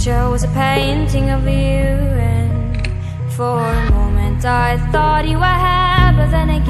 picture was a painting of you And for a moment I thought you were here But then again,